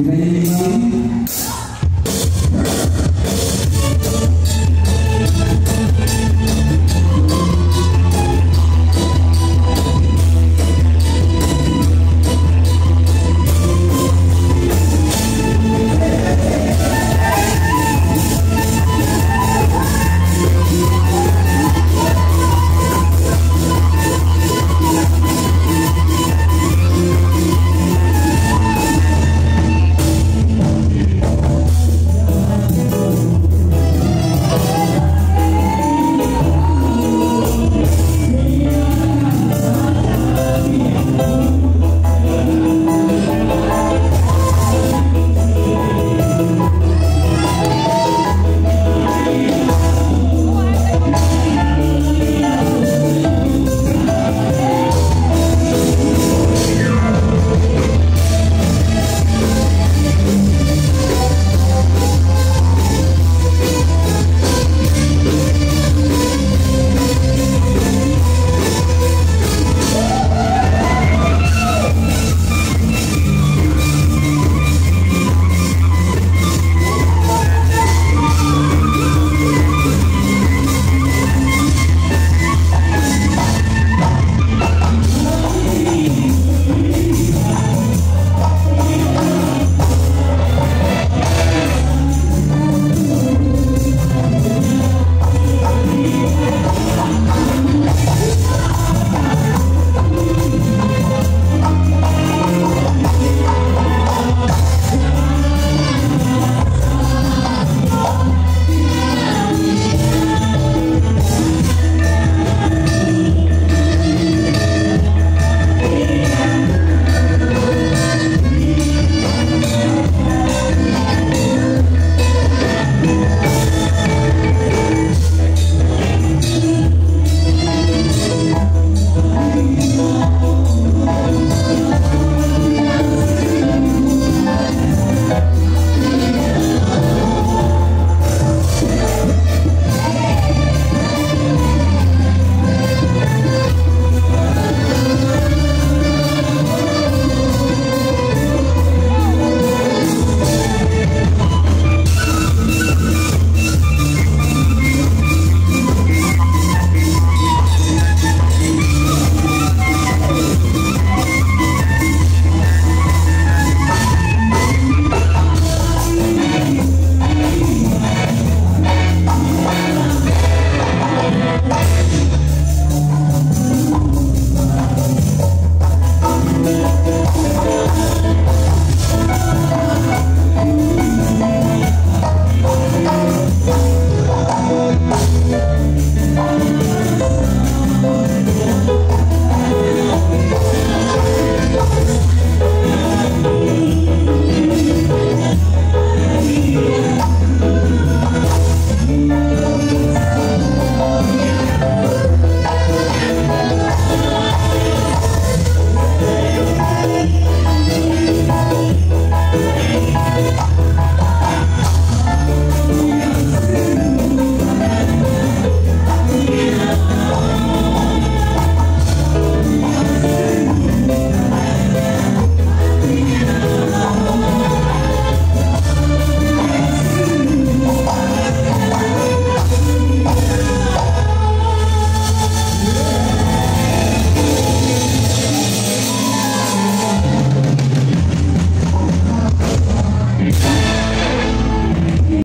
Grace